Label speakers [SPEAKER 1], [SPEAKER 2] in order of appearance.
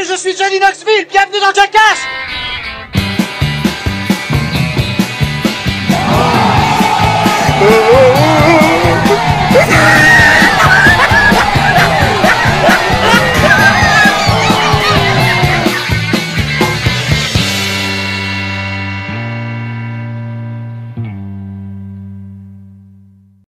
[SPEAKER 1] Je suis Johnny Knoxville, bienvenue dans Jackass